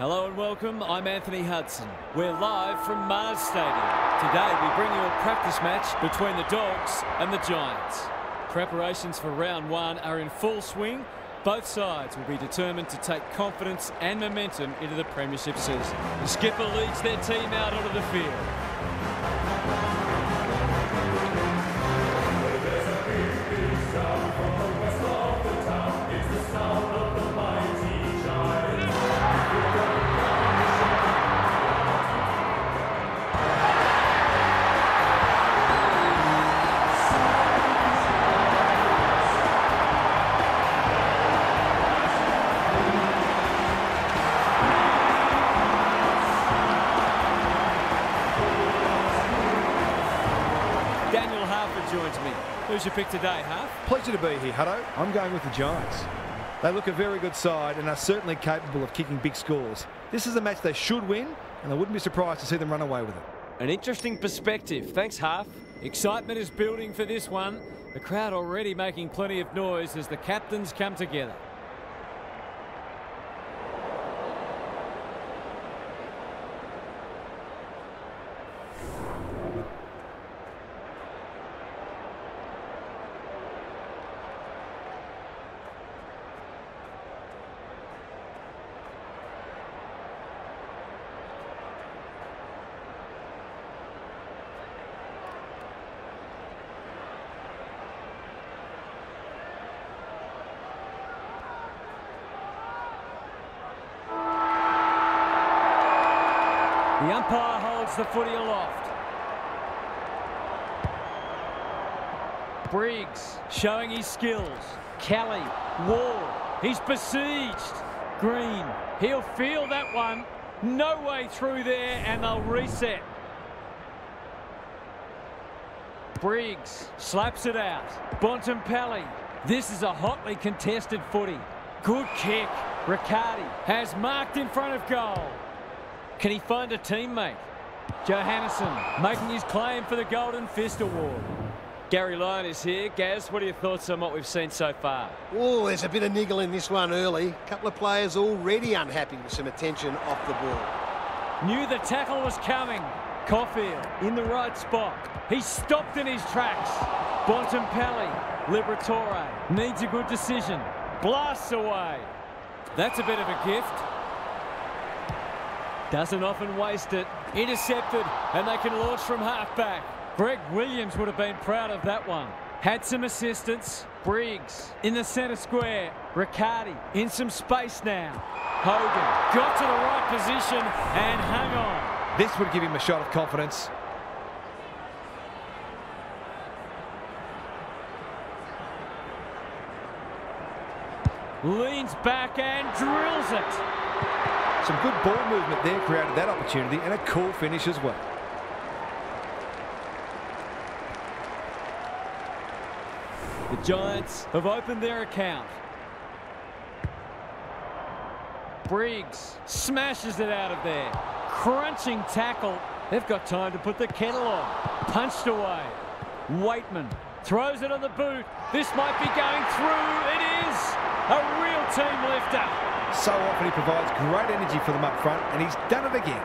Hello and welcome, I'm Anthony Hudson. We're live from Mars Stadium. Today we bring you a practice match between the Dogs and the Giants. Preparations for round one are in full swing. Both sides will be determined to take confidence and momentum into the Premiership season. The skipper leads their team out onto the field. Who's your pick today, Harf? Pleasure to be here, Hutto. I'm going with the Giants. They look a very good side and are certainly capable of kicking big scores. This is a match they should win, and I wouldn't be surprised to see them run away with it. An interesting perspective. Thanks, Harf. Excitement is building for this one. The crowd already making plenty of noise as the captains come together. The umpire holds the footy aloft. Briggs showing his skills. Kelly, Ward, he's besieged. Green, he'll feel that one. No way through there and they'll reset. Briggs slaps it out. Bontempelli. This is a hotly contested footy. Good kick. Riccardi has marked in front of goal. Can he find a teammate? Johannisen making his claim for the Golden Fist Award. Gary Lyon is here. Gaz, what are your thoughts on what we've seen so far? Oh, there's a bit of niggle in this one early. A couple of players already unhappy with some attention off the ball. Knew the tackle was coming. Caulfield in the right spot. He stopped in his tracks. Bontempelli, Liberatore needs a good decision. Blasts away. That's a bit of a gift. Doesn't often waste it. Intercepted, and they can launch from halfback. Greg Williams would have been proud of that one. Had some assistance. Briggs in the centre square. Riccardi in some space now. Hogan got to the right position and hung on. This would give him a shot of confidence. Leans back and drills it. Some good ball movement there created that opportunity and a cool finish as well. The Giants have opened their account. Briggs smashes it out of there. Crunching tackle. They've got time to put the kettle on. Punched away. Weightman throws it on the boot. This might be going through. It is a real team lifter. So often he provides great energy for them up front, and he's done it again.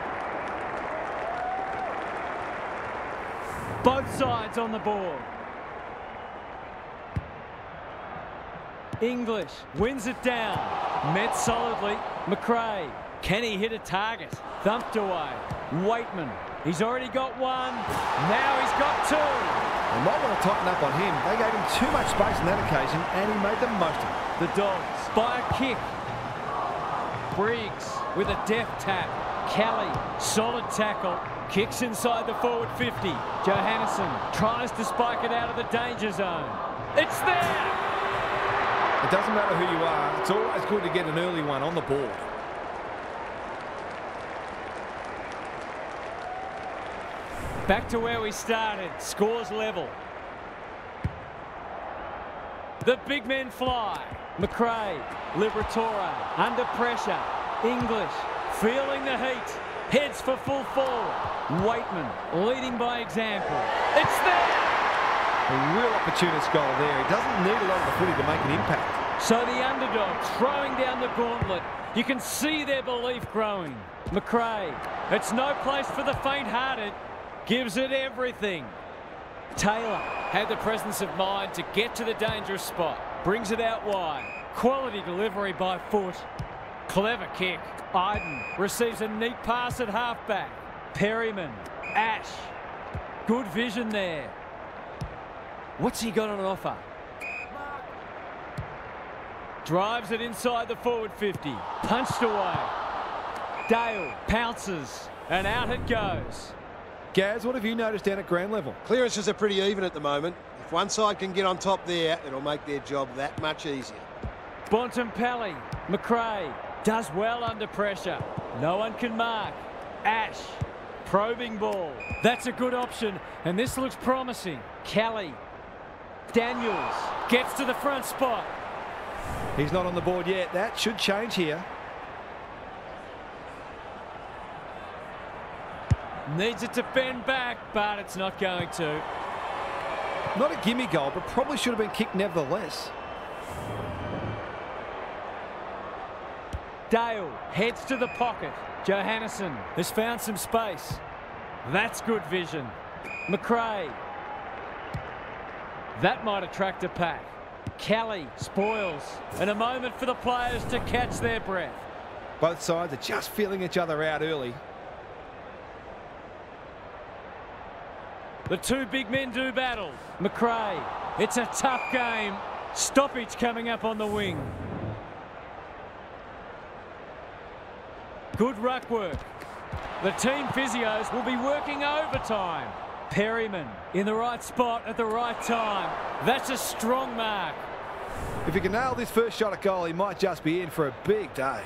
Both sides on the board. English wins it down. Met solidly. Macrae. Can he hit a target? Thumped away. Weightman. He's already got one. Now he's got two. They might want to tighten up on him. They gave him too much space on that occasion, and he made the most of it. The Dogs by a kick. Briggs with a deft tap. Kelly, solid tackle. Kicks inside the forward 50. Johannisen tries to spike it out of the danger zone. It's there! It doesn't matter who you are. It's always good to get an early one on the board. Back to where we started. Scores level. The big men fly. Macrae, Liberatore, under pressure. English, feeling the heat. Heads for full forward. Weightman, leading by example. It's there! A real opportunist goal there. He doesn't need a lot of the footy to make an impact. So the underdog throwing down the gauntlet. You can see their belief growing. Macrae, it's no place for the faint-hearted. Gives it everything. Taylor had the presence of mind to get to the dangerous spot. Brings it out wide. Quality delivery by foot. Clever kick. Idun receives a neat pass at halfback. Perryman. Ash. Good vision there. What's he got on offer? Drives it inside the forward 50. Punched away. Dale pounces. And out it goes. Gaz, what have you noticed down at ground level? Clearances are pretty even at the moment. If one side can get on top there, it'll make their job that much easier. Bontempelli. Macrae does well under pressure. No one can mark. Ash. Probing ball. That's a good option, and this looks promising. Kelly. Daniels gets to the front spot. He's not on the board yet. That should change here. Needs it to bend back, but it's not going to. Not a gimme goal, but probably should have been kicked nevertheless. Dale heads to the pocket. Johannisen has found some space. That's good vision. Macrae. That might attract a pack. Kelly spoils. And a moment for the players to catch their breath. Both sides are just feeling each other out early. The two big men do battle. Macrae, it's a tough game. Stoppage coming up on the wing. Good ruck work. The team physios will be working overtime. Perryman in the right spot at the right time. That's a strong mark. If he can nail this first shot at goal, he might just be in for a big day.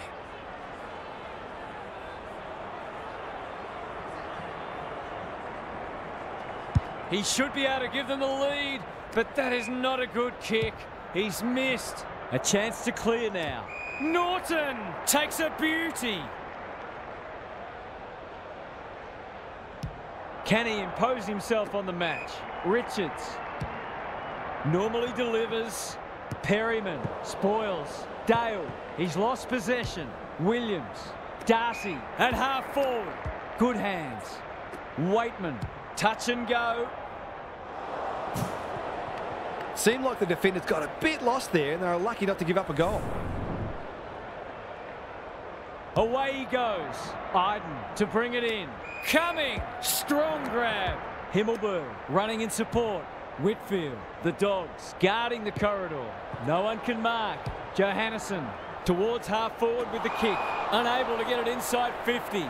He should be able to give them the lead, but that is not a good kick. He's missed. A chance to clear now. Naughton takes a beauty. Can he impose himself on the match? Richards normally delivers. Perryman spoils. Dale, he's lost possession. Williams, Darcy at half forward. Good hands. Weightman, touch and go. Seemed like the defenders got a bit lost there and they were lucky not to give up a goal. Away he goes. Idun to bring it in. Coming. Strong grab. Himmelberg running in support. Whitfield, the Dogs, guarding the corridor. No one can mark. Johannisen towards half forward with the kick. Unable to get it inside 50.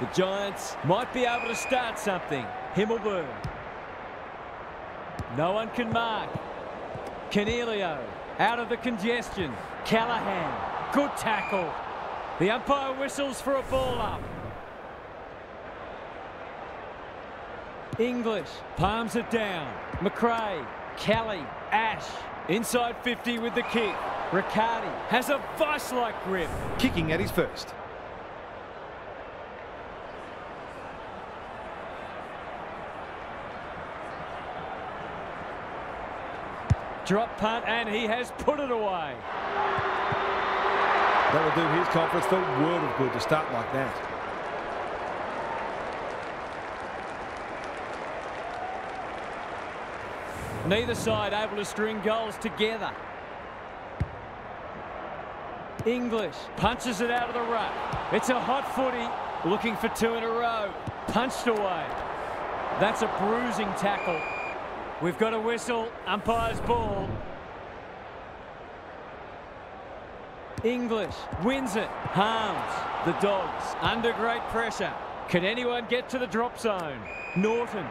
The Giants might be able to start something. Himmelberg. No one can mark. Coniglio out of the congestion. Callaghan. Good tackle. The umpire whistles for a ball up. English palms it down. Macrae, Kelly, Ash. Inside 50 with the kick. Riccardi has a vice-like grip. Kicking at his first. Drop punt and he has put it away. That will do his conference the world of good to start like that. Neither side able to string goals together. English punches it out of the ruck. It's a hot footy, looking for two in a row. Punched away. That's a bruising tackle. We've got a whistle, umpire's ball. English wins it. Harmes. The Dogs under great pressure. Can anyone get to the drop zone? Naughton.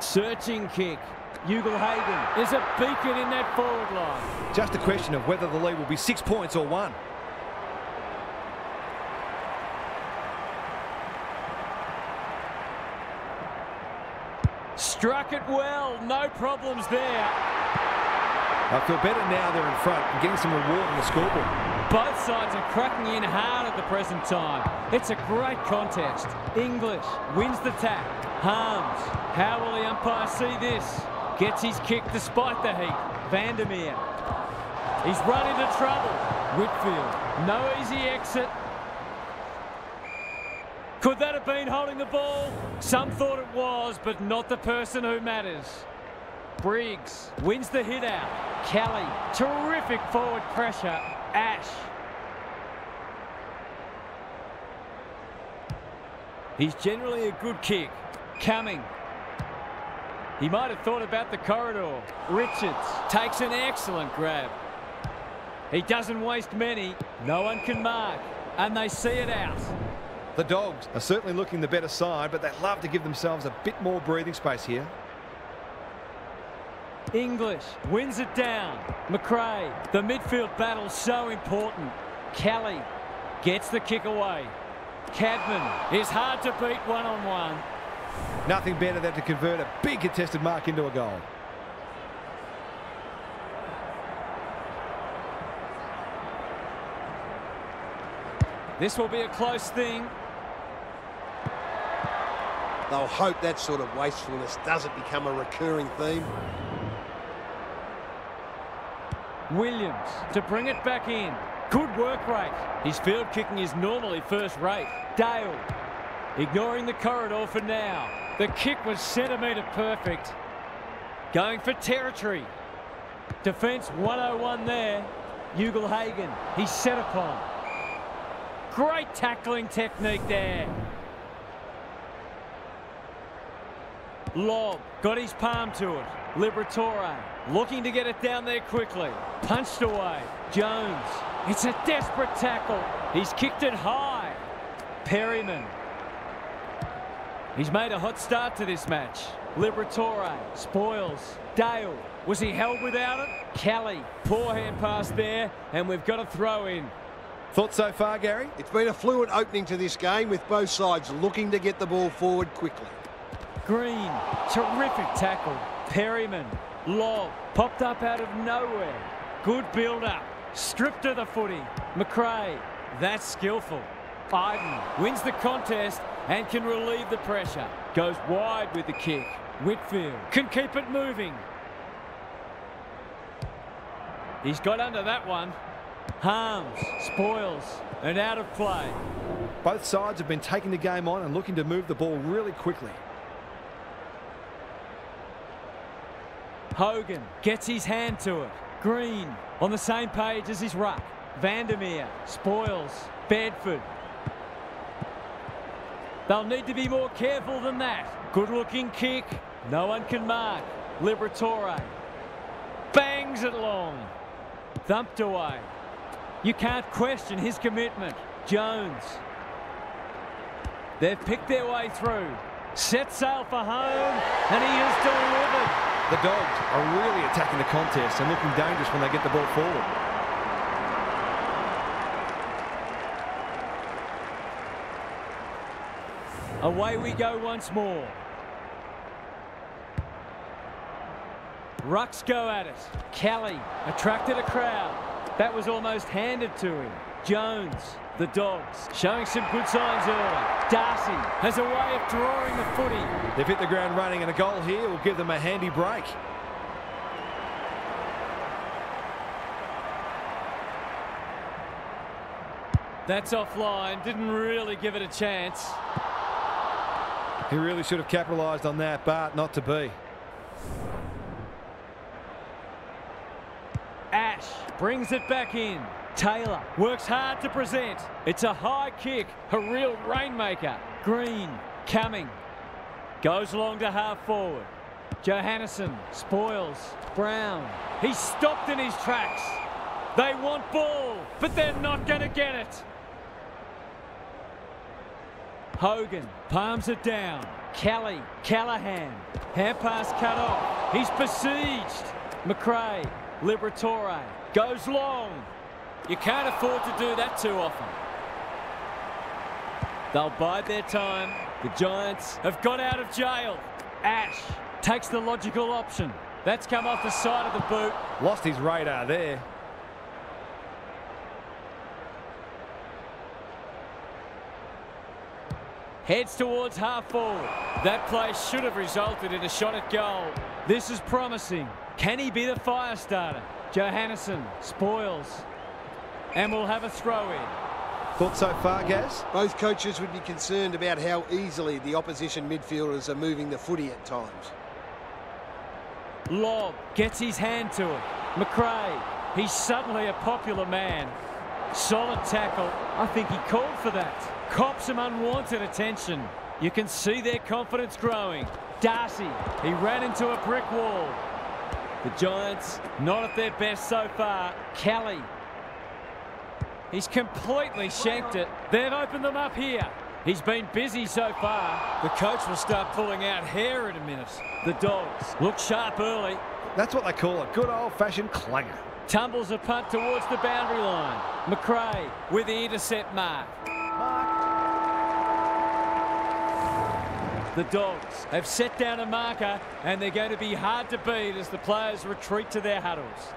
Searching kick. Ugle-Hagan is a beacon in that forward line. Just a question of whether the lead will be six points or one. Struck it well. No problems there. I feel better now they're in front and getting some reward on the scoreboard. Both sides are cracking in hard at the present time. It's a great contest. English wins the tap. Harmes. How will the umpire see this? Gets his kick despite the heat. Vandermeer. He's run into trouble. Whitfield, no easy exit. Could that have been holding the ball? Some thought it was, but not the person who matters. Briggs wins the hit out. Kelly, terrific forward pressure. Ash. He's generally a good kick. Coming. He might have thought about the corridor. Richards takes an excellent grab. He doesn't waste many. No one can mark. And they see it out. The Dogs are certainly looking the better side, but they'd love to give themselves a bit more breathing space here. English wins it down. Macrae, the midfield battle so important. Kelly gets the kick away. Cadman is hard to beat one-on-one. -on -one. Nothing better than to convert a big contested mark into a goal. This will be a close thing. They'll hope that sort of wastefulness doesn't become a recurring theme. Williams to bring it back in. Good work rate. His field kicking is normally first rate. Dale ignoring the corridor for now. The kick was centimetre perfect. Going for territory. Defence 101 there. Ugle-Hagan. He's set upon. Great tackling technique there. Lobb got his palm to it. Liberatore looking to get it down there quickly. Punched away. Jones. It's a desperate tackle. He's kicked it high. Perryman. He's made a hot start to this match. Liberatore. Spoils. Dale. Was he held without it? Kelly. Poor hand pass there. And we've got a throw in. Thought so far, Gary? It's been a fluid opening to this game with both sides looking to get the ball forward quickly. Green, terrific tackle. Perryman, Lobb, popped up out of nowhere. Good build-up. Stripped to the footy. Macrae, that's skillful. Biden wins the contest and can relieve the pressure. Goes wide with the kick. Whitfield can keep it moving. He's got under that one. Harmes, spoils, and out of play. Both sides have been taking the game on and looking to move the ball really quickly. Hogan gets his hand to it. Green on the same page as his ruck. Vandermeer spoils. Bedford. They'll need to be more careful than that. Good looking kick. No one can mark. Liberatore. Bangs it long. Thumped away. You can't question his commitment. Jones. They've picked their way through. Set sail for home, and he has delivered. The Dogs are really attacking the contest and looking dangerous when they get the ball forward. Away we go once more. Rucks go at it. Kelly attracted a crowd. That was almost handed to him. Jones, the Dogs, showing some good signs early. Darcy has a way of drawing the footy. They've hit the ground running and a goal here will give them a handy break. That's offline. Didn't really give it a chance. He really should have capitalised on that, but not to be. Ash brings it back in. Taylor works hard to present. It's a high kick, a real rainmaker. Green coming. Goes long to half forward. Johannesson spoils. Brown. He's stopped in his tracks. They want ball, but they're not going to get it. Hogan palms it down. Kelly, Callaghan, Hand pass cut off. He's besieged. Macrae, Liberatore. Goes long. You can't afford to do that too often. They'll bide their time. The Giants have got out of jail. Ash takes the logical option. That's come off the side of the boot. Lost his radar there. Heads towards half forward. That play should have resulted in a shot at goal. This is promising. Can he be the fire starter? Johannisen spoils. And we'll have a throw in. Thoughts so far, Gaz? Both coaches would be concerned about how easily the opposition midfielders are moving the footy at times. Lobb gets his hand to it. Macrae, he's suddenly a popular man. Solid tackle. I think he called for that. Cops some unwanted attention. You can see their confidence growing. Darcy, he ran into a brick wall. The Giants, not at their best so far. Kelly. He's completely shanked it. They've opened them up here. He's been busy so far. The coach will start pulling out hair in a minute. The Dogs look sharp early. That's what they call a good old-fashioned clanger. Tumbles a punt towards the boundary line. Macrae with the intercept mark. The Dogs have set down a marker and they're going to be hard to beat as the players retreat to their huddles.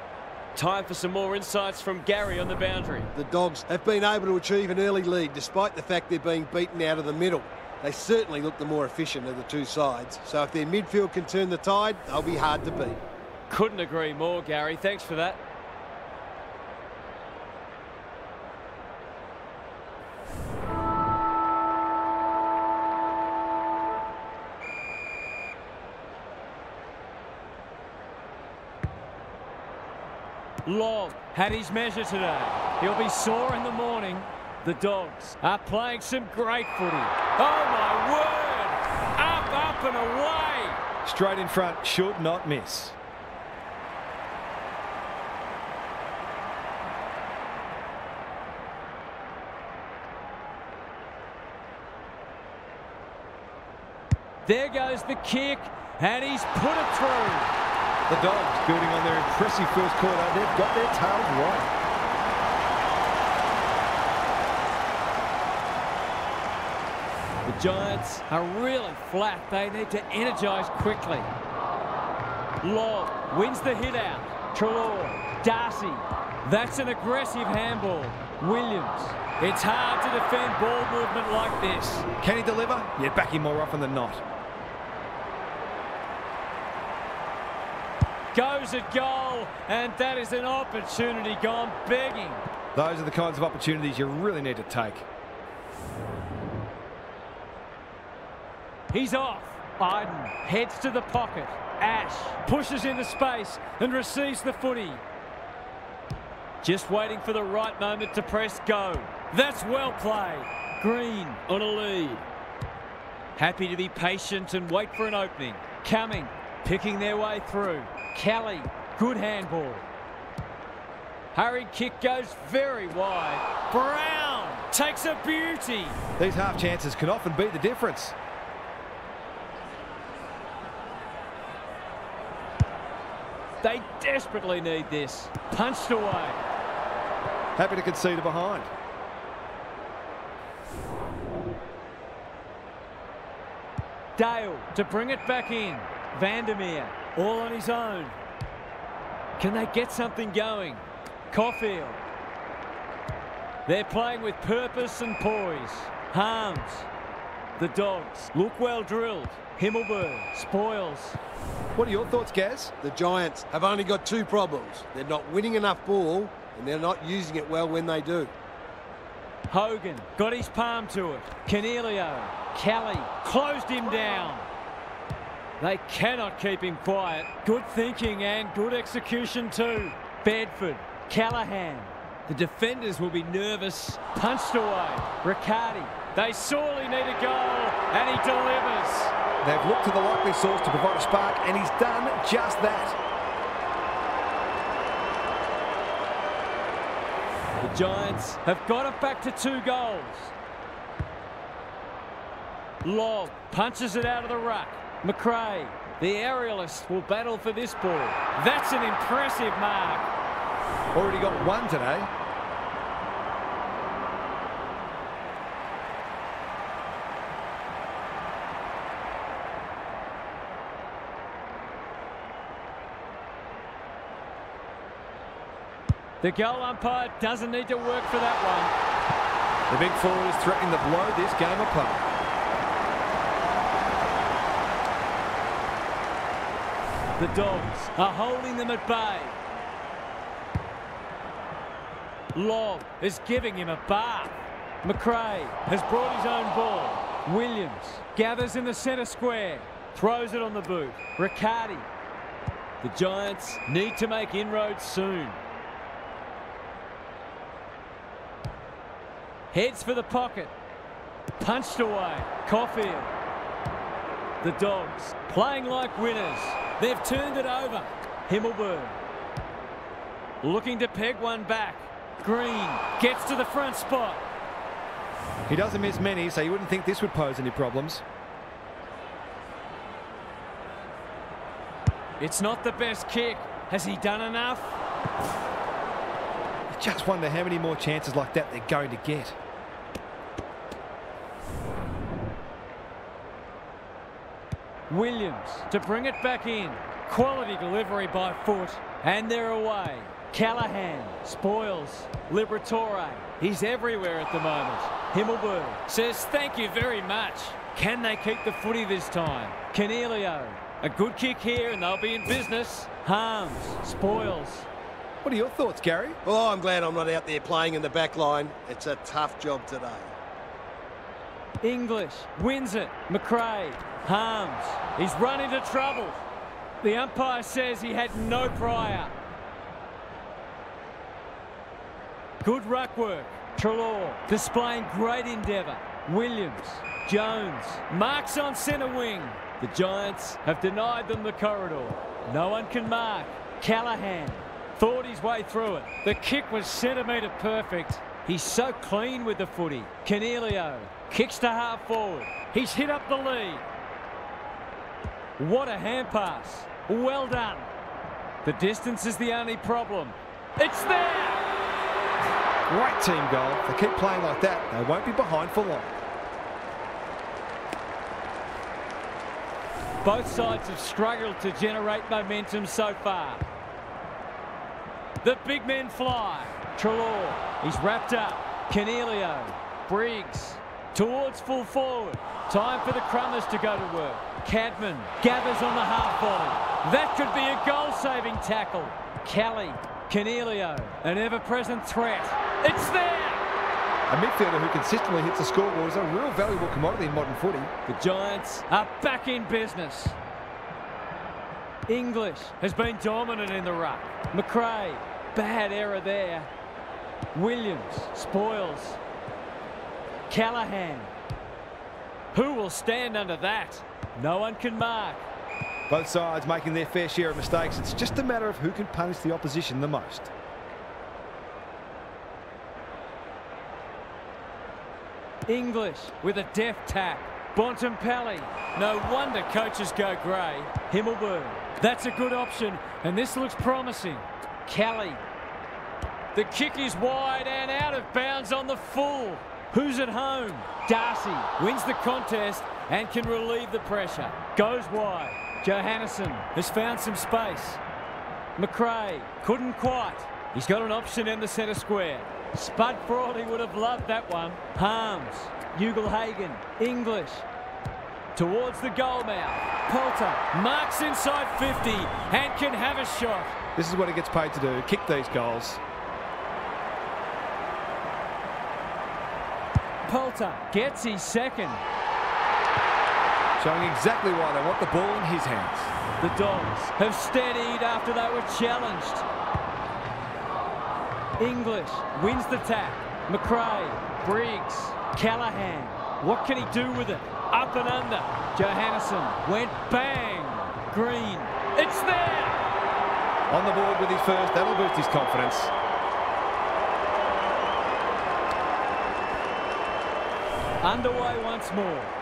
Time for some more insights from Gary on the boundary. The Dogs have been able to achieve an early lead despite the fact they're being beaten out of the middle. They certainly look the more efficient of the two sides, so if their midfield can turn the tide, they'll be hard to beat. Couldn't agree more, Gary. Thanks for that. Lobb had his measure today. He'll be sore in the morning. The Dogs are playing some great footy. Oh, my word! Up, up and away! Straight in front, should not miss. There goes the kick, and he's put it through. The Dogs, building on their impressive first quarter, they've got their tails right. The Giants are really flat. They need to energise quickly. Lobb wins the hit out. Treloar, Darcy. That's an aggressive handball. Williams. It's hard to defend ball movement like this. Can he deliver? Yeah, back him more often than not. At goal, and that is an opportunity gone begging. Those are the kinds of opportunities you really need to take. He's off. Idun heads to the pocket. Ash pushes into space and receives the footy. Just waiting for the right moment to press go. That's well played. Green on a lead. Happy to be patient and wait for an opening. Coming, picking their way through. Kelly, good handball. Hurried kick goes very wide. Brown takes a beauty. These half chances can often be the difference. They desperately need this. Punched away. Happy to concede a behind. Dale to bring it back in. Vandermeer all on his own. Can they get something going? Caulfield. They're playing with purpose and poise. Harmes. The Dogs look well drilled. Himmelberg spoils. What are your thoughts, Gaz? The Giants have only got two problems. They're not winning enough ball, and they're not using it well when they do. Hogan got his palm to it. Coniglio, Kelly closed him down. They cannot keep him quiet. Good thinking and good execution too. Bedford, Callaghan. The defenders will be nervous. Punched away. Riccardi. They sorely need a goal, and he delivers. They've looked to the likely source to provide a spark, and he's done just that. The Giants have got it back to two goals. Lobb punches it out of the ruck. Macrae, the aerialist, will battle for this ball. That's an impressive mark. Already got one today. The goal umpire doesn't need to work for that one. The big forward is threatening to blow this game apart. The Dogs are holding them at bay. Lobb is giving him a bath. Macrae has brought his own ball. Williams gathers in the centre square. Throws it on the boot. Riccardi. The Giants need to make inroads soon. Heads for the pocket. Punched away. Caulfield. The Dogs playing like winners. They've turned it over. Himmelberg. Looking to peg one back. Green gets to the front spot. He doesn't miss many, so you wouldn't think this would pose any problems. It's not the best kick. Has he done enough? You just wonder how many more chances like that they're going to get. Williams to bring it back in. Quality delivery by foot. And they're away. Callaghan, spoils Liberatore. He's everywhere at the moment. Himmelberg says thank you very much. Can they keep the footy this time? Coniglio. A good kick here and they'll be in business. Harmes spoils. What are your thoughts, Gary? Oh, I'm glad I'm not out there playing in the back line. It's a tough job today. English wins it. Macrae. Harmes. He's run into trouble. The umpire says he had no prior. Good ruck work. Treloar displaying great endeavour. Williams. Jones. Marks on centre wing. The Giants have denied them the corridor. No one can mark. Callaghan thought his way through it. The kick was centimetre perfect. He's so clean with the footy. Coniglio kicks to half forward. He's hit up the lead. What a hand pass. Well done. The distance is the only problem. It's there! Great team goal. If they keep playing like that, they won't be behind for long. Both sides have struggled to generate momentum so far. The big men fly. Treloar, he's wrapped up. Coniglio, Briggs, towards full forward. Time for the Crummers to go to work. Cadman gathers on the half volley. That could be a goal-saving tackle. Kelly, Coniglio, an ever-present threat. It's there! A midfielder who consistently hits the scoreboard is a real valuable commodity in modern footy. The Giants are back in business. English has been dominant in the ruck. Macrae, bad error there. Williams spoils. Callaghan, Who will stand under that? No one can mark. Both sides making their fair share of mistakes. It's just a matter of who can punish the opposition the most. English with a deft tap. Bontempelli. No wonder coaches go grey. Himmelberg. That's a good option, and this looks promising. Kelly. The kick is wide and out of bounds on the full. Who's at home? Darcy wins the contest and can relieve the pressure. Goes wide. Johannisen has found some space. Macrae couldn't quite. He's got an option in the centre square. Spud Frawley would have loved that one. Harmes, Ugle-Hagan, English. Towards the goal mouth. Poulter marks inside 50 and can have a shot. This is what he gets paid to do, kick these goals. Poulter gets his second. Showing exactly why they want the ball in his hands. The Dogs have steadied after they were challenged. English wins the tap. Macrae, Briggs, Callaghan. What can he do with it? Up and under. Johannisen went bang. Green. It's there! On the board with his first, that'll boost his confidence. Underway once more.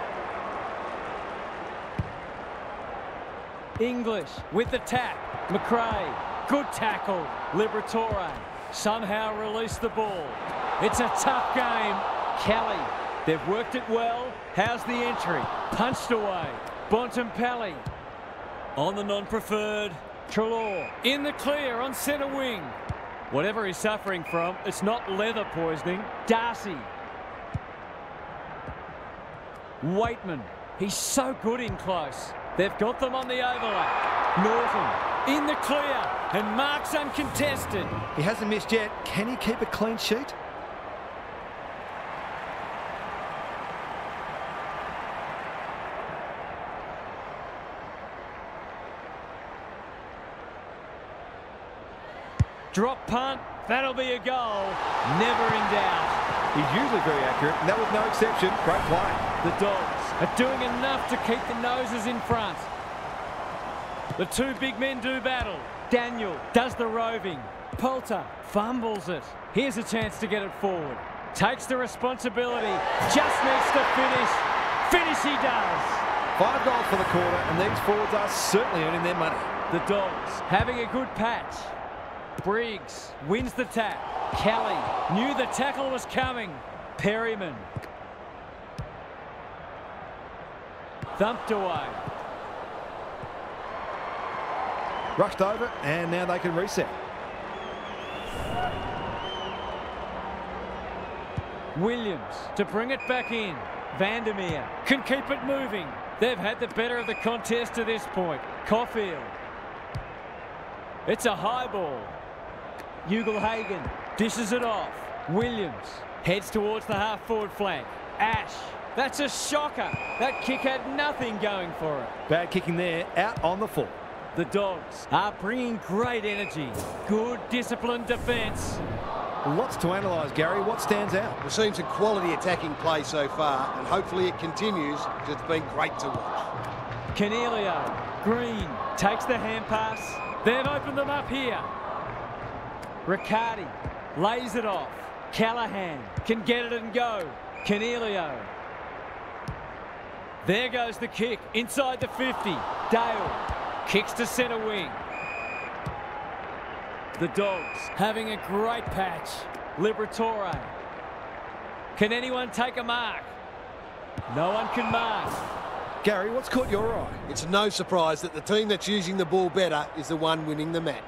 English with the tap. Macrae. Good tackle. Liberatore somehow released the ball. It's a tough game. Kelly. They've worked it well. How's the entry? Punched away. Bontempelli. On the non-preferred. Treloar. In the clear on centre wing. Whatever he's suffering from, it's not leather poisoning. Darcy. Weightman. He's so good in close. They've got them on the overlap. Naughton in the clear and marks uncontested. He hasn't missed yet. Can he keep a clean sheet? Drop punt. That'll be a goal. Never in doubt. He's usually very accurate, and that was no exception. Great play. The Dogs are doing enough to keep the noses in front. The two big men do battle. Daniel does the roving. Poulter fumbles it. Here's a chance to get it forward. Takes the responsibility. Just needs to finish. Finish he does. Five goals for the quarter, and these forwards are certainly earning their money. The Dogs having a good patch. Briggs wins the tap. Kelly knew the tackle was coming. Perryman. Thumped away. Rushed over, and now they can reset. Williams to bring it back in. Vandermeer can keep it moving. They've had the better of the contest to this point. Caulfield. It's a high ball. Ugle-Hagan dishes it off. Williams heads towards the half-forward flank. Ash, that's a shocker. That kick had nothing going for it. Bad kicking there, out on the full. The Dogs are bringing great energy. Good disciplined defence. Lots to analyse, Gary. What stands out? We've seen some quality attacking play so far, and hopefully it continues because it's been great to watch. Coniglio, Green takes the hand pass. They've opened them up here. Riccardi lays it off. Callaghan can get it and go. Coniglio. There goes the kick inside the 50. Dale kicks to centre wing. The Dogs having a great patch. Liberatore. Can anyone take a mark? No one can mark. Gary, what's caught your eye? It's no surprise that the team that's using the ball better is the one winning the match.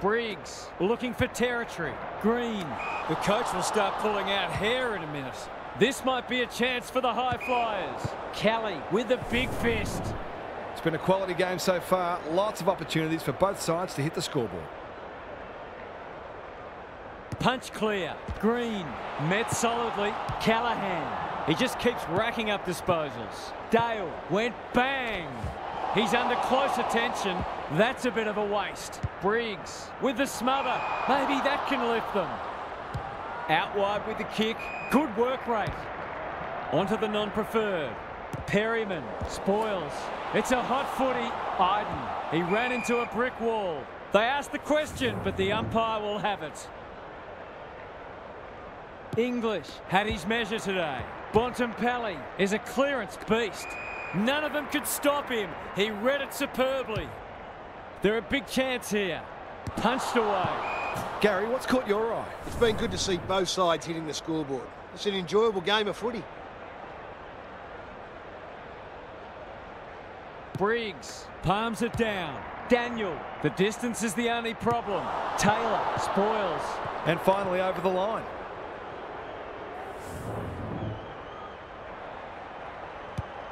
Briggs looking for territory. Green. The coach will start pulling out hair in a minute. This might be a chance for the high flyers. Kelly with the big fist. It's been a quality game so far. Lots of opportunities for both sides to hit the scoreboard. Punch clear. Green. Met solidly. Callaghan. He just keeps racking up disposals. Dale went bang. He's under close attention. That's a bit of a waste. Briggs with the smother. Maybe that can lift them. Out wide with the kick. Good work rate. Onto the non-preferred. Perryman spoils. It's a hot footy. Idun. He ran into a brick wall. They asked the question, but the umpire will have it. English had his measure today. Bontempelli is a clearance beast. None of them could stop him. He read it superbly. They're a big chance here. Punched away. Gary, what's caught your eye? It's been good to see both sides hitting the scoreboard. It's an enjoyable game of footy. Briggs palms it down. Daniel, the distance is the only problem. Taylor spoils. And finally over the line.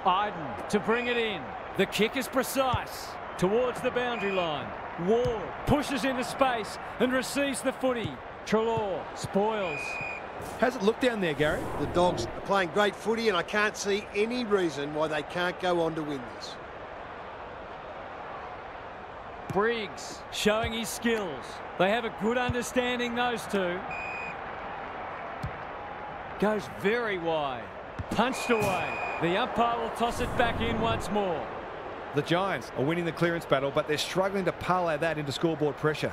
Idun to bring it in. The kick is precise towards the boundary line. Ward pushes into space and receives the footy. Treloar spoils. How's it look down there, Gary? The Dogs are playing great footy, and I can't see any reason why they can't go on to win this. Briggs showing his skills. They have a good understanding, those two. Goes very wide. Punched away. The umpire will toss it back in once more. The Giants are winning the clearance battle, but they're struggling to parlay that into scoreboard pressure.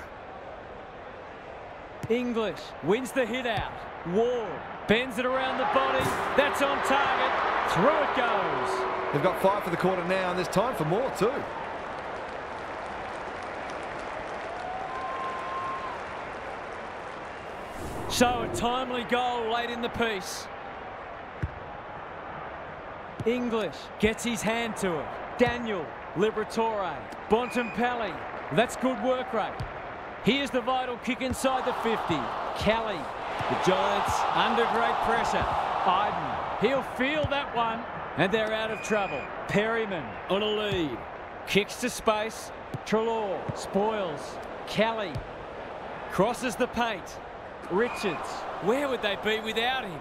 English wins the hit out. Ward bends it around the body. That's on target. Through it goes. They've got five for the quarter now, and there's time for more too. So a timely goal late in the piece. English gets his hand to it. Daniel, Liberatore, Bontempelli. That's good work rate. Here's the vital kick inside the 50. Kelly. The Giants under great pressure. Idun. He'll feel that one. And they're out of trouble. Perryman on a lead. Kicks to space. Treloar spoils. Kelly crosses the paint. Richards. Where would they be without him?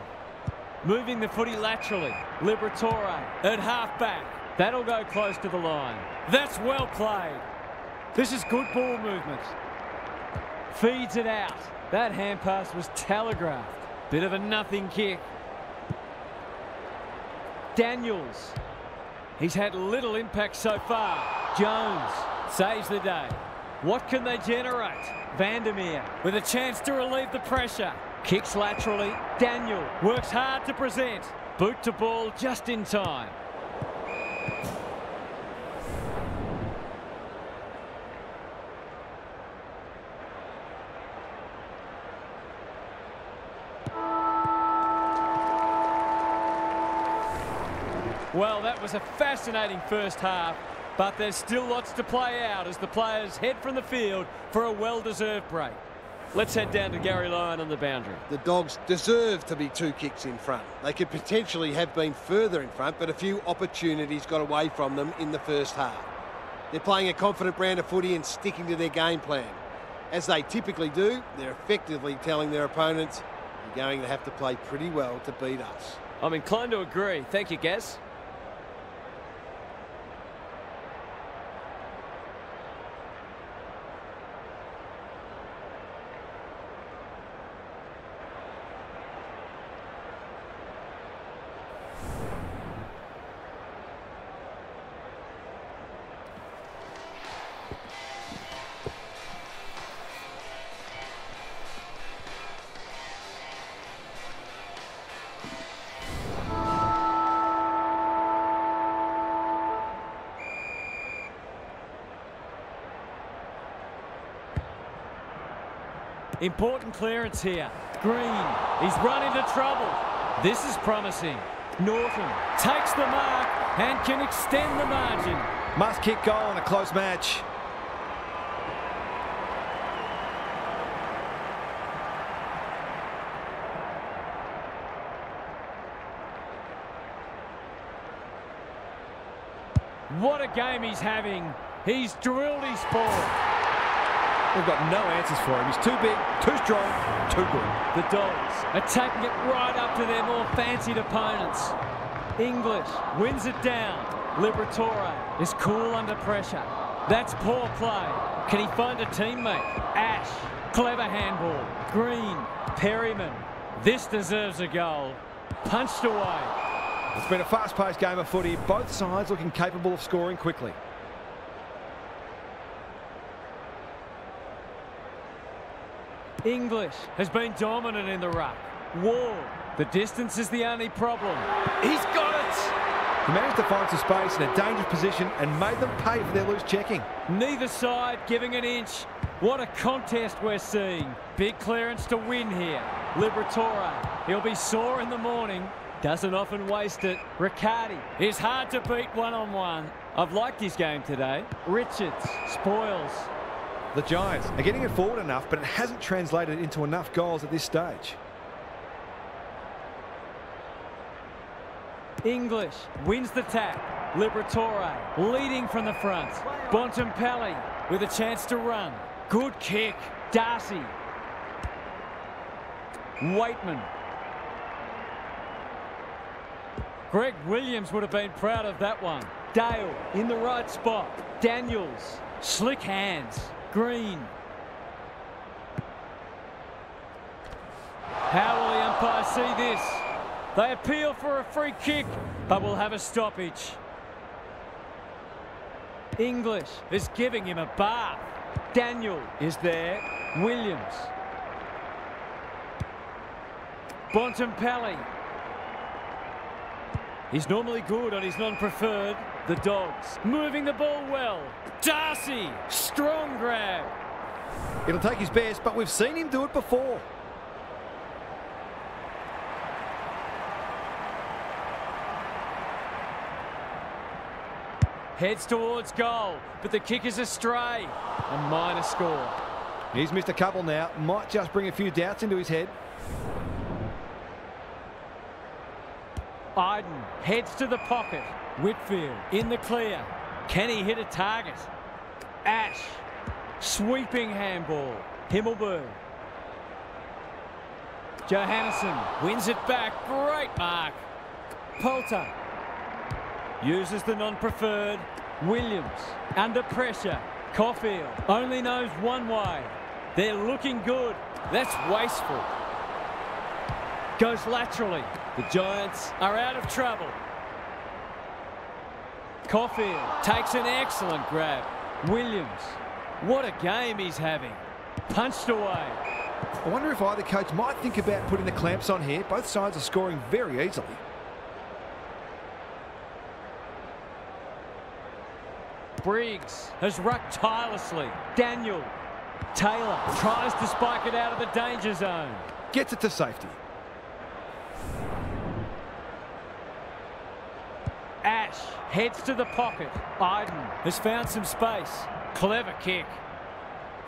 Moving the footy laterally. Liberatore at half-back. That'll go close to the line. That's well played. This is good ball movement. Feeds it out. That hand pass was telegraphed. Bit of a nothing kick. Daniels. He's had little impact so far. Jones saves the day. What can they generate? Vandermeer with a chance to relieve the pressure. Kicks laterally. Daniel works hard to present. Boot to ball just in time. Was a fascinating first half, but there's still lots to play out as the players head from the field for a well-deserved break. Let's head down to Gary Lyon on the boundary. The Dogs deserve to be two kicks in front. They could potentially have been further in front, but a few opportunities got away from them in the first half. They're playing a confident brand of footy and sticking to their game plan. As they typically do, they're effectively telling their opponents, you're going to have to play pretty well to beat us. I'm inclined to agree. Thank you, Gaz. Important clearance here. Green, he's run into trouble. This is promising. Naughton takes the mark and can extend the margin. Must kick goal in a close match. What a game he's having. He's drilled his ball. They've got no answers for him. He's too big, too strong, too good. The Dogs attacking it right up to their more fancied opponents. English wins it down. Liberatore is cool under pressure. That's poor play. Can he find a teammate? Ash, clever handball. Green, Perryman. This deserves a goal. Punched away. It's been a fast-paced game of footy. Both sides looking capable of scoring quickly. English has been dominant in the ruck. Ward, the distance is the only problem. He's got it! He managed to find some space in a dangerous position and made them pay for their loose checking. Neither side giving an inch. What a contest we're seeing. Big clearance to win here. Liberatore, he'll be sore in the morning. Doesn't often waste it. Riccardi is hard to beat one-on-one. -on -one. I've liked his game today. Richards spoils. The Giants are getting it forward enough, but it hasn't translated into enough goals at this stage. English wins the tap. Liberatore leading from the front. Bontempelli with a chance to run. Good kick. Darcy. Weightman. Greg Williams would have been proud of that one. Dale in the right spot. Daniels. Slick hands. Green. How will the umpire see this? They appeal for a free kick, but will have a stoppage. English is giving him a bath. Daniel is there. Williams. Bontempelli. He's normally good on his non-preferred. The Dogs moving the ball well. Darcy, strong grab. It'll take his best, but we've seen him do it before. Heads towards goal, but the kick is astray. A minor score. He's missed a couple now. Might just bring a few doubts into his head. Idun heads to the pocket. Whitfield in the clear. Can he hit a target? Ash. Sweeping handball. Himmelberg. Johannisen wins it back. Great mark. Poulter uses the non-preferred. Williams under pressure. Caulfield only knows one way. They're looking good. That's wasteful. Goes laterally. The Giants are out of trouble. Caulfield takes an excellent grab. Williams, what a game he's having. Punched away. I wonder if either coach might think about putting the clamps on here. Both sides are scoring very easily. Briggs has rucked tirelessly. Daniel. Taylor tries to spike it out of the danger zone. Gets it to safety. Ash heads to the pocket. Idun has found some space. Clever kick.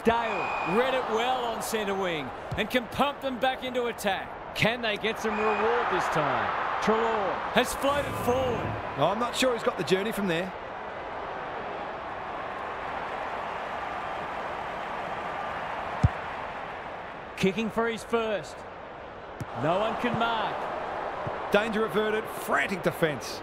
Dale read it well on centre wing and can pump them back into attack. Can they get some reward this time? Treloar has floated forward. No, I'm not sure he's got the journey from there. Kicking for his first. No one can mark. Danger averted. Frantic defence.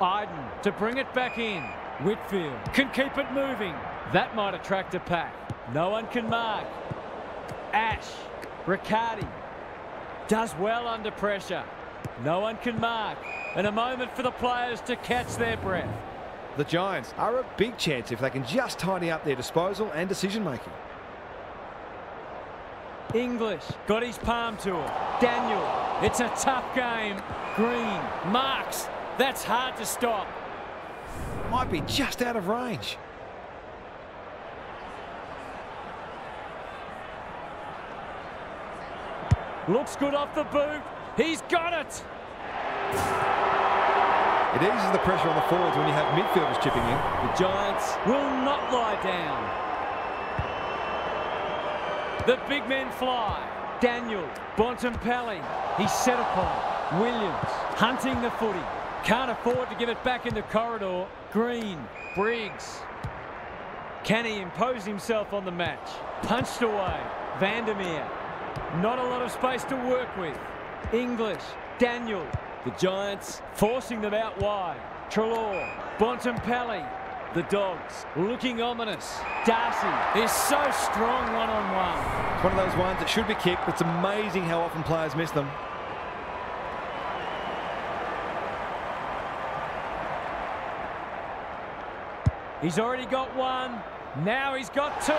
Idun to bring it back in. Whitfield can keep it moving. That might attract a pack. No one can mark. Ash. Riccardi. Does well under pressure. No one can mark. And a moment for the players to catch their breath. The Giants are a big chance if they can just tidy up their disposal and decision making. English got his palm to it. Daniel, it's a tough game. Green, marks. That's hard to stop. Might be just out of range. Looks good off the boot. He's got it. It eases the pressure on the forwards when you have midfielders chipping in. The Giants will not lie down. The big men fly. Daniel, Bontempelli. He's set upon. Williams hunting the footy. Can't afford to give it back in the corridor. Green, Briggs. Can he impose himself on the match? Punched away. Vandermeer. Not a lot of space to work with. English, Daniel. The Giants forcing them out wide. Treloar, Bontempelli. The Dogs looking ominous. Darcy is so strong one-on-one. -on -one. It's one of those ones that should be kicked. It's amazing how often players miss them. He's already got one. Now he's got two.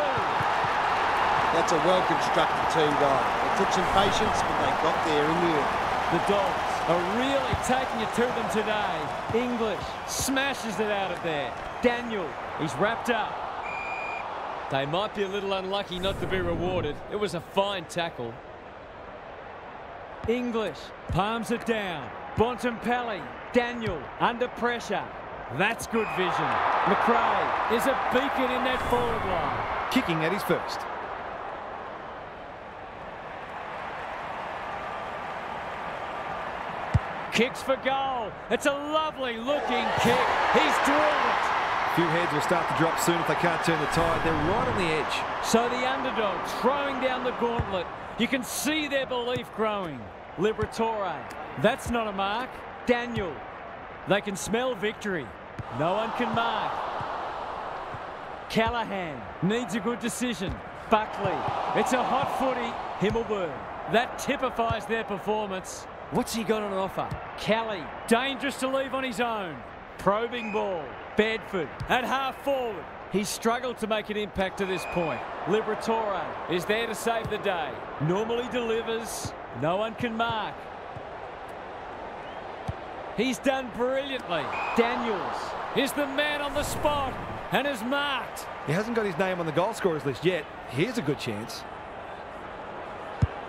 That's a well-constructed team, guy. It took some patience, but they got there in the end. The Dogs are really taking it to them today. English smashes it out of there. Daniel, he's wrapped up. They might be a little unlucky not to be rewarded. It was a fine tackle. English palms it down. Bontempelli, Daniel under pressure. That's good vision. Macrae is a beacon in that forward line. Kicking at his first. Kicks for goal. It's a lovely looking kick. He's drilled it. A few heads will start to drop soon if they can't turn the tide. They're right on the edge. So the underdogs throwing down the gauntlet. You can see their belief growing. Liberatore. That's not a mark. Daniel. They can smell victory. No one can mark. Callaghan needs a good decision. Buckley. It's a hot footy. Himmelberg. That typifies their performance. What's he got on offer? Kelly, dangerous to leave on his own. Probing ball. Bedford at half forward. He's struggled to make an impact to this point. Liberatore is there to save the day. Normally delivers. No one can mark. He's done brilliantly. Daniels is the man on the spot and is marked. He hasn't got his name on the goal scorers list yet. Here's a good chance.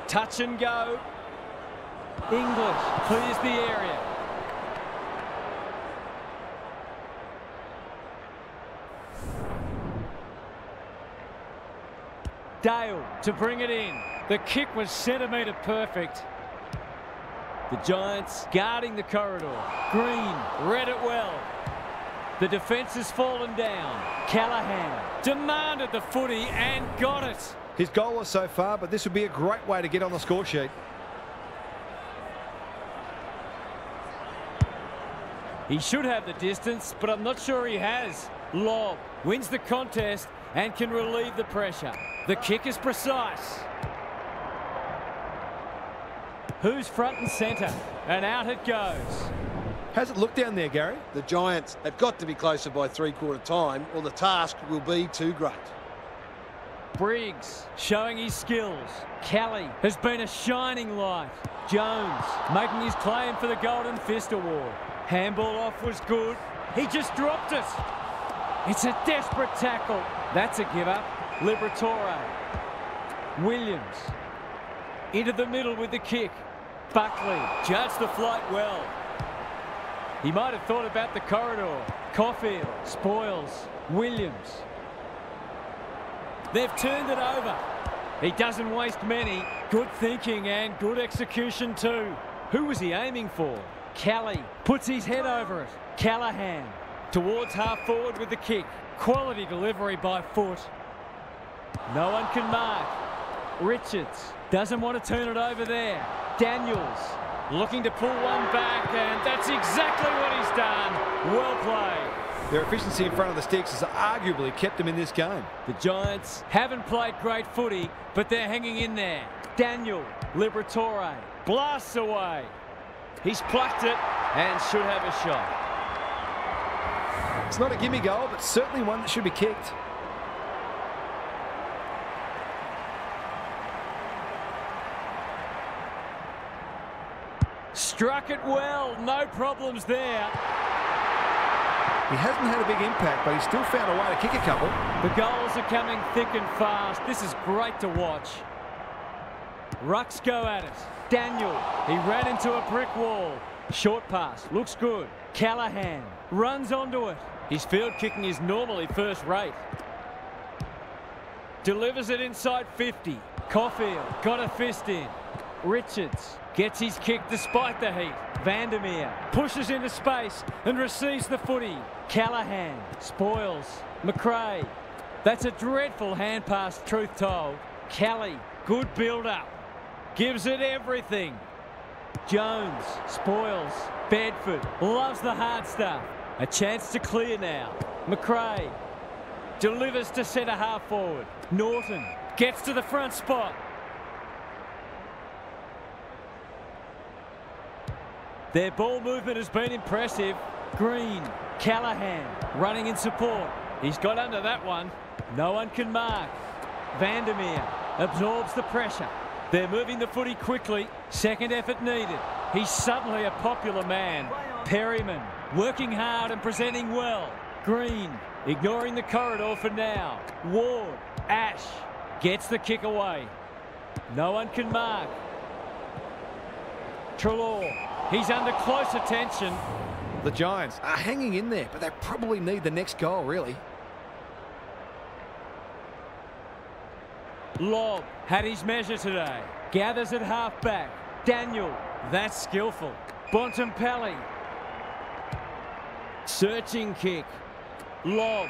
Touch and go. English clears the area. Dale to bring it in. The kick was centimetre perfect. The Giants guarding the corridor. Green read it well. The defence has fallen down. Callaghan demanded the footy and got it. His goal was so far, but this would be a great way to get on the score sheet. He should have the distance, but I'm not sure he has. Lobb wins the contest and can relieve the pressure. The kick is precise. Who's front and centre? And out it goes. How's it look down there, Gary? The Giants have got to be closer by three-quarter time or the task will be too great. Briggs showing his skills. Kelly has been a shining light. Jones making his claim for the Golden Fist Award. Handball off was good. He just dropped it. It's a desperate tackle. That's a give up. Liberatore. Williams. Into the middle with the kick. Buckley judged the flight well. He might have thought about the corridor. Caulfield, Spoils, Williams. They've turned it over. He doesn't waste many. Good thinking and good execution too. Who was he aiming for? Kelly puts his head over it. Callaghan towards half forward with the kick. Quality delivery by foot. No one can mark. Richards doesn't want to turn it over there. Daniels looking to pull one back, and that's exactly what he's done. Well played. Their efficiency in front of the sticks has arguably kept them in this game. The Giants haven't played great footy, but they're hanging in there. Daniel Liberatore blasts away. He's plucked it and should have a shot. It's not a gimme goal, but certainly one that should be kicked. Struck it well, no problems there. He hasn't had a big impact, but he's still found a way to kick a couple. The goals are coming thick and fast. This is great to watch. Rucks go at it. Daniel, he ran into a brick wall. Short pass, looks good. Callaghan runs onto it. His field kicking is normally first rate. Delivers it inside 50. Caulfield got a fist in. Richards gets his kick despite the heat. Vandermeer pushes into space and receives the footy. Callaghan spoils. Macrae. That's a dreadful hand pass, truth told. Kelly, good build-up. Gives it everything. Jones spoils. Bedford loves the hard stuff. A chance to clear now. Macrae delivers to centre half forward. Naughton gets to the front spot. Their ball movement has been impressive. Green, Callaghan, running in support. He's got under that one. No one can mark. Vandermeer absorbs the pressure. They're moving the footy quickly. Second effort needed. He's suddenly a popular man. Perryman working hard and presenting well. Green ignoring the corridor for now. Ward, Ash gets the kick away. No one can mark. Treloar, he's under close attention. The Giants are hanging in there, but they probably need the next goal, really. Lobb had his measure today. Gathers at half back. Daniel, that's skillful. Bontempelli. Searching kick. Lobb.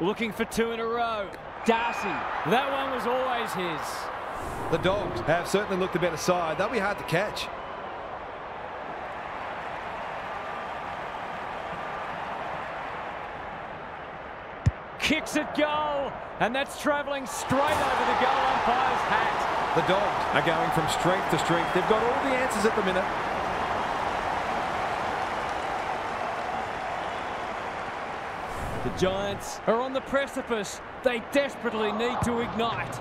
Looking for two in a row. Darcy, that one was always his. The Dogs have certainly looked a better side. They'll be hard to catch. Kicks at goal, and that's travelling straight over the goal umpire's hat. The Dogs are going from strength to strength. They've got all the answers at the minute. The Giants are on the precipice. They desperately need to ignite.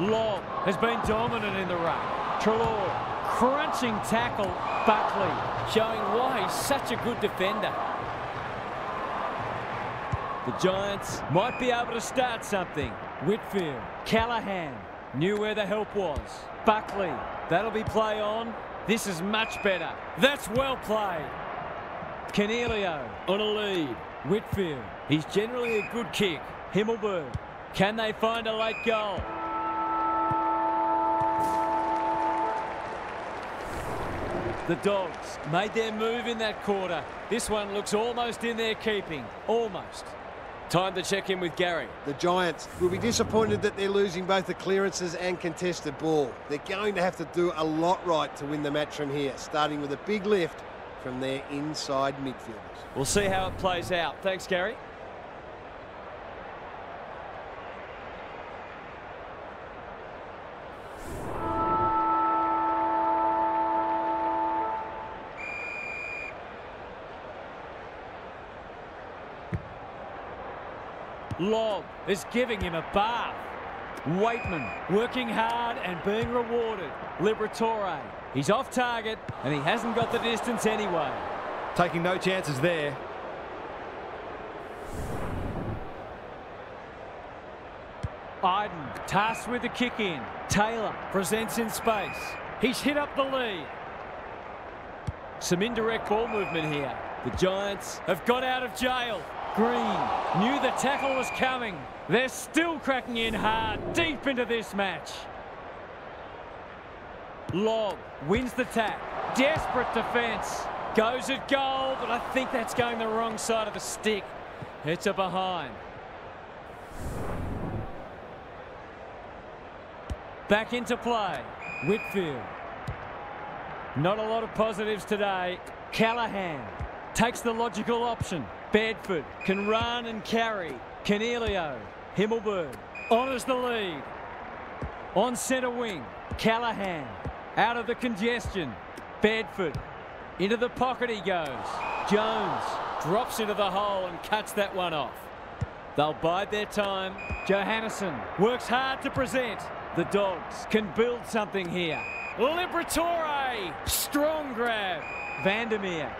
Lobb has been dominant in the ruck. Treloar, crunching tackle. Buckley showing why he's such a good defender. The Giants might be able to start something. Whitfield, Callaghan knew where the help was. Buckley, that'll be play on. This is much better. That's well played. Coniglio on a lead. Whitfield, he's generally a good kick. Himmelberg, Can they find a late goal? The Dogs made their move in that quarter. This one looks almost in their keeping. Almost. Time to check in with Gary. The Giants will be disappointed that they're losing both the clearances and contested ball. They're going to have to do a lot right to win the match from here, starting with a big lift from their inside midfielders. We'll see how it plays out. Thanks, Gary. Lobb is giving him a bath. Weightman working hard and being rewarded. Liberatore, he's off target and he hasn't got the distance anyway. Taking no chances there. Idun tasked with the kick in. Taylor presents in space. He's hit up the lead. Some indirect ball movement here. The Giants have got out of jail. Green knew the tackle was coming. They're still cracking in hard deep into this match. Lobb wins the tap. Desperate defence. Goes at goal, but I think that's going the wrong side of the stick. It's a behind. Back into play. Whitfield. Not a lot of positives today. Callaghan takes the logical option. Bedford can run and carry. Coniglio. Himmelberg honours the lead. On centre wing. Callaghan. out of the congestion. Bedford into the pocket he goes. Jones drops into the hole and cuts that one off. They'll bide their time. Johannisen works hard to present. The Dogs can build something here. Liberatore, strong grab. Vandermeer.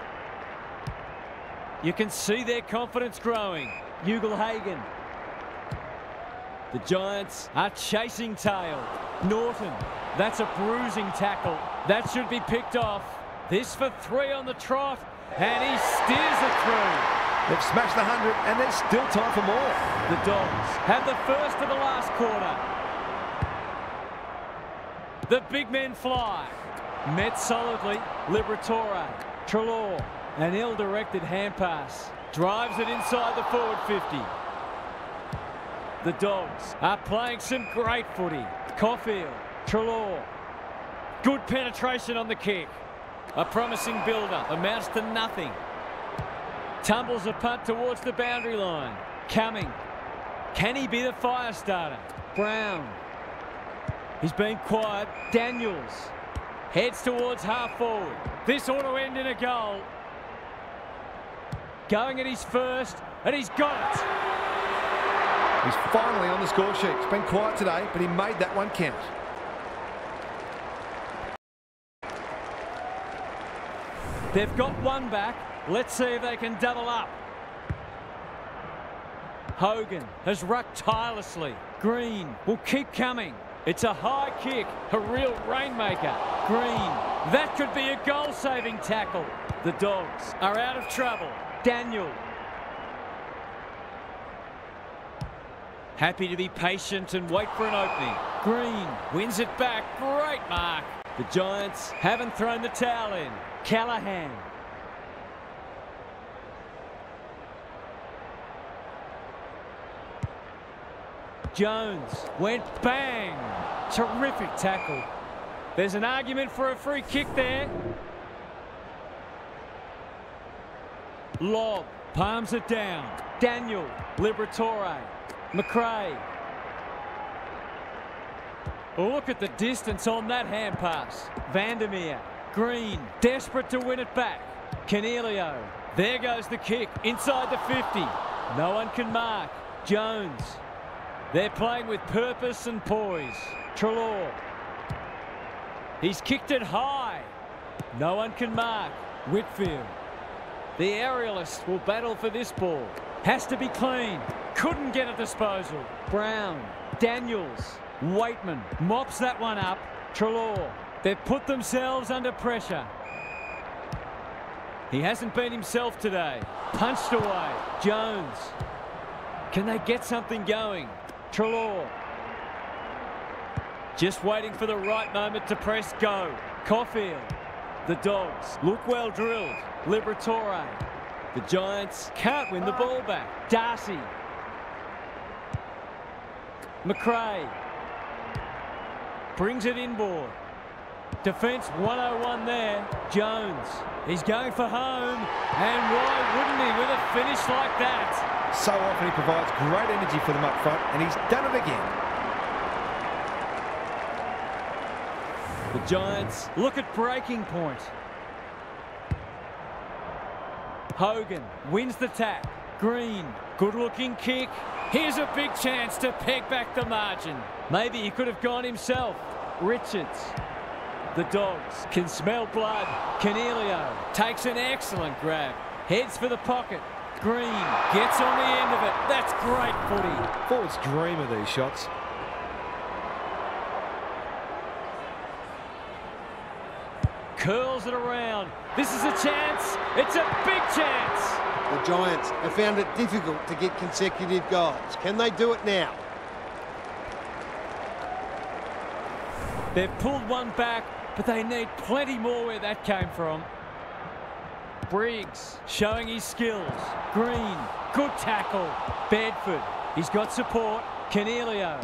You can see their confidence growing. Ugle-Hagan. The Giants are chasing tail. Naughton, that's a bruising tackle. That should be picked off. This for three on the trot, and he steers it through. They've smashed the 100 and there's still time for more. The Dogs have the first of the last quarter. The big men fly. Met solidly. Liberatore. Treloar. An ill-directed hand pass. Drives it inside the forward 50. The Dogs are playing some great footy. Caulfield. Treloar. Good penetration on the kick. A promising build-up. Amounts to nothing. Tumbles a punt towards the boundary line. Coming. Can he be the fire starter? Brown. He's been quiet. Daniels heads towards half forward. This ought to end in a goal. Going at his first, and he's got it. He's finally on the score sheet. It's been quiet today, but he made that one count. They've got one back. Let's see if they can double up. Hogan has rucked tirelessly. Green will keep coming. It's a high kick, a real rainmaker. Green, that could be a goal-saving tackle. The Dogs are out of trouble. Daniel. Happy to be patient and wait for an opening. Green wins it back. Great mark. The Giants haven't thrown the towel in. Callaghan. Jones went bang. Terrific tackle. There's an argument for a free kick there. Lobb palms it down. Daniel, Liberatore, Macrae. Look at the distance on that hand pass. Vandermeer, Green, desperate to win it back. Coniglio, there goes the kick inside the 50. No one can mark. Jones, they're playing with purpose and poise. Treloar, He's kicked it high. No one can mark. Whitfield. The aerialist will battle for this ball. Has to be clean. Couldn't get a disposal. Brown. Daniels. Weightman mops that one up. Treloar, They've put themselves under pressure. He hasn't been himself today. Punched away. Jones. Can they get something going? Treloar. Just waiting for the right moment to press go. Caulfield. The Dogs look well drilled. Liberatore. The Giants can't win the ball back. Darcy. Macrae. Brings it inboard. Defence 101 there. Jones. He's going for home. And why wouldn't he with a finish like that? So often he provides great energy for them up front, and he's done it again. The Giants look at breaking point. Hogan wins the tap. Green, good looking kick. Here's a big chance to peg back the margin. Maybe he could have gone himself. Richards. The Dogs can smell blood. Coniglio takes an excellent grab. Heads for the pocket. Green gets on the end of it. That's great footy. Forwards dream of these shots. Curls it around. This is a chance. It's a big chance. The Giants have found it difficult to get consecutive goals. Can they do it now? They've pulled one back, but they need plenty more where that came from. Briggs showing his skills. Green, good tackle. Bedford, he's got support. Coniglio.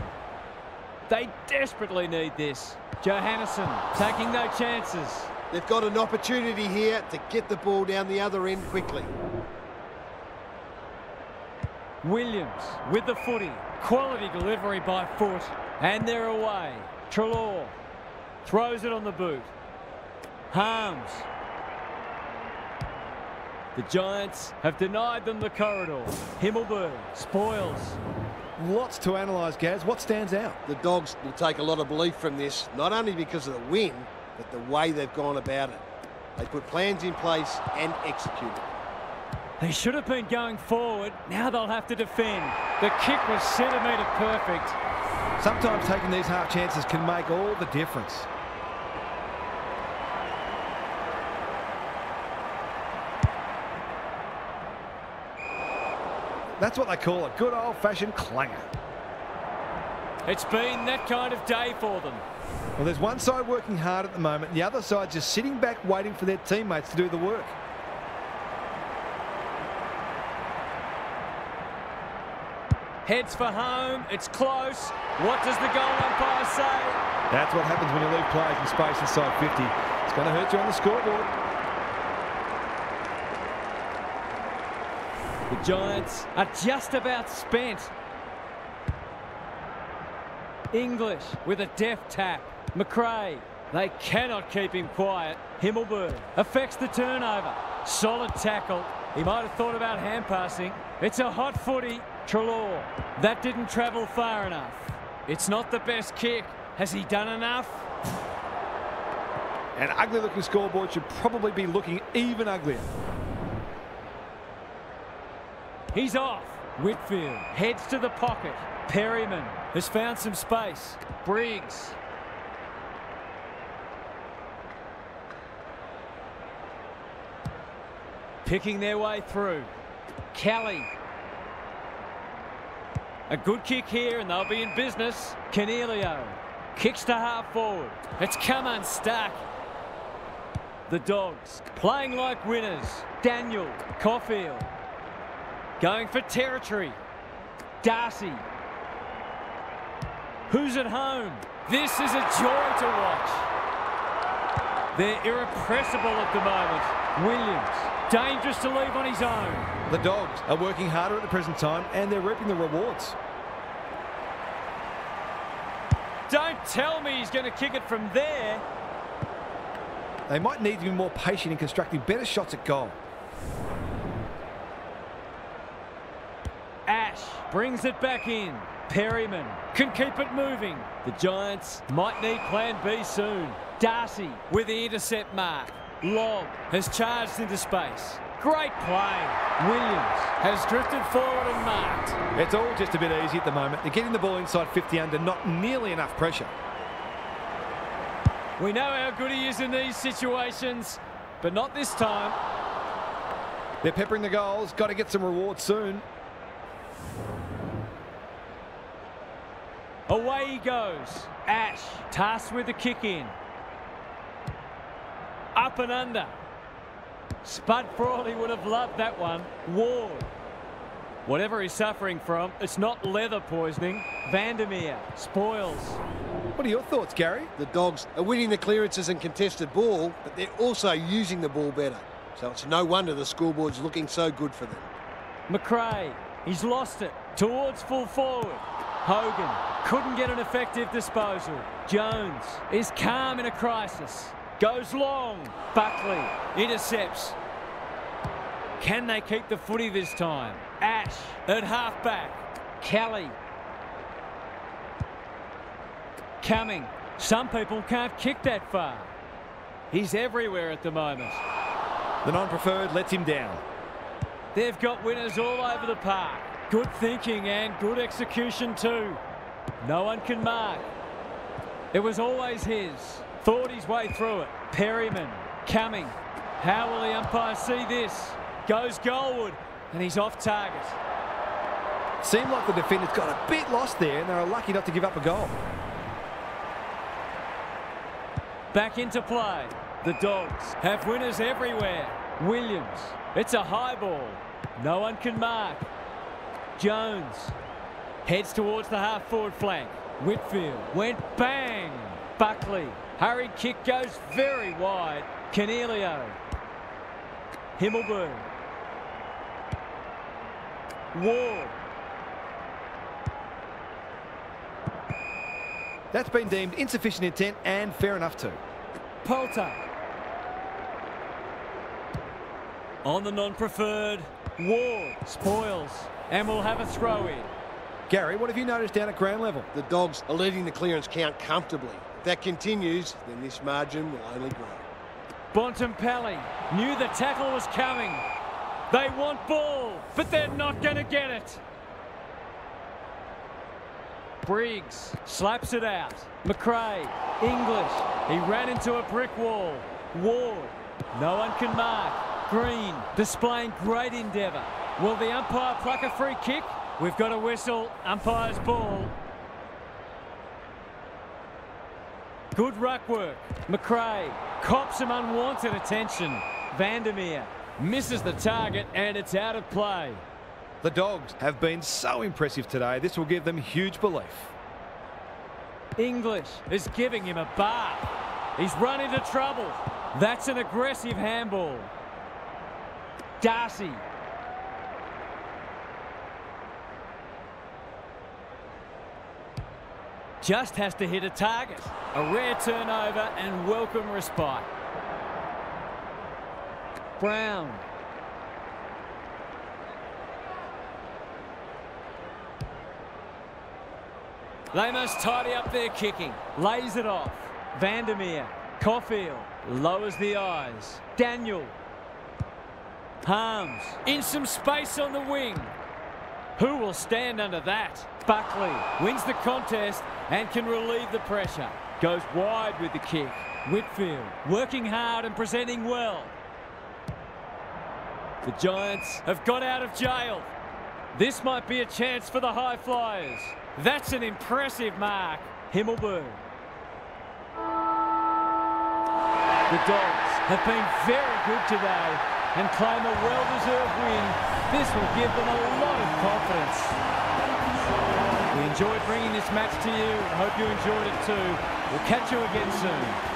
They desperately need this. Johannisen taking no chances. They've got an opportunity here to get the ball down the other end quickly. Williams with the footy. Quality delivery by foot. And they're away. Treloar throws it on the boot. Harmes. The Giants have denied them the corridor. Himmelberg spoils. Lots to analyse, Gaz. What stands out? The Dogs will take a lot of belief from this, not only because of the win, but the way they've gone about it. They put plans in place and executed. They should have been going forward. Now they'll have to defend. The kick was centimetre perfect. Sometimes taking these half chances can make all the difference. That's what they call a good old-fashioned clanger. It's been that kind of day for them. Well, there's one side working hard at the moment, the other side just sitting back waiting for their teammates to do the work. Heads for home. It's close. What does the goal umpire say? That's what happens when you leave players in space inside 50. It's going to hurt you on the scoreboard. The Giants are just about spent. English with a deft tap. Macrae. They cannot keep him quiet. Himmelberg affects the turnover. Solid tackle. He might have thought about hand passing. It's a hot footy. Treloar. That didn't travel far enough. It's not the best kick. Has he done enough? An ugly looking scoreboard should probably be looking even uglier. He's off. Whitfield heads to the pocket. Perryman has found some space. Briggs. Picking their way through. Kelly. A good kick here and they'll be in business. Coniglio kicks to half forward. It's come unstuck. The Dogs playing like winners. Daniel Caulfield going for territory. Darcy. Who's at home? This is a joy to watch. They're irrepressible at the moment. Williams, dangerous to leave on his own. The Dogs are working harder at the present time and they're reaping the rewards. Don't tell me he's going to kick it from there. They might need to be more patient in constructing better shots at goal. Ash brings it back in. Perryman can keep it moving. The Giants might need plan B soon. Darcy with the intercept mark. Lobb has charged into space. Great play. Williams has drifted forward and marked. It's all just a bit easy at the moment. They're getting the ball inside 50 under, not nearly enough pressure. We know how good he is in these situations, but not this time. They're peppering the goals. Got to get some rewards soon. Away he goes. Ash tasked with the kick in. Up and under. Spud Frawley would have loved that one. Ward. Whatever he's suffering from, it's not leather poisoning. Vandermeer spoils. What are your thoughts, Gary? The Dogs are winning the clearances and contested ball, but they're also using the ball better. So it's no wonder the scoreboard's looking so good for them. Macrae, he's lost it. Towards full forward. Hogan couldn't get an effective disposal. Jones is calm in a crisis. Goes long. Buckley intercepts. Can they keep the footy this time? Ash at halfback. Kelly. Coming. Some people can't kick that far. He's everywhere at the moment. The non-preferred lets him down. They've got winners all over the park. Good thinking and good execution too. No one can mark. It was always his. Thought his way through it. Perryman coming. How will the umpire see this? Goes goalward and he's off target. Seemed like the defenders got a bit lost there and they were lucky not to give up a goal. Back into play. The Dogs have winners everywhere. Williams. It's a high ball. No one can mark. Jones heads towards the half-forward flank. Whitfield went bang. Buckley. Hurried kick goes very wide. Coniglio. Himmelberg. Ward. That's been deemed insufficient intent and fair enough too. Poulter. On the non-preferred. Ward spoils and we'll have a throw in. Gary, what have you noticed down at ground level? The Dogs are leading the clearance count comfortably. If that continues, then this margin will only grow. Bontempelli knew the tackle was coming. They want ball, but they're not going to get it. Briggs slaps it out. Macrae, English. He ran into a brick wall. Ward, no one can mark. Green displaying great endeavour. Will the umpire pluck a free kick? We've got a whistle. Umpire's ball. Good ruck work. Macrae cops some unwanted attention. Vandermeer misses the target and it's out of play. The Dogs have been so impressive today. This will give them huge belief. English is giving him a bath. He's run into trouble. That's an aggressive handball. Darcy. Just has to hit a target. A rare turnover and welcome respite. Brown. They must tidy up their kicking. Lays it off. Vandermeer. Caulfield. Lowers the eyes. Daniel. Harmes. In some space on the wing. Who will stand under that? Buckley wins the contest and can relieve the pressure. Goes wide with the kick. Whitfield working hard and presenting well. The Giants have got out of jail. This might be a chance for the High Flyers. That's an impressive mark. Himmelberg. The Dogs have been very good today and claim a well-deserved win. This will give them a lot confidence. We enjoyed bringing this match to you. I hope you enjoyed it too. We'll catch you again soon.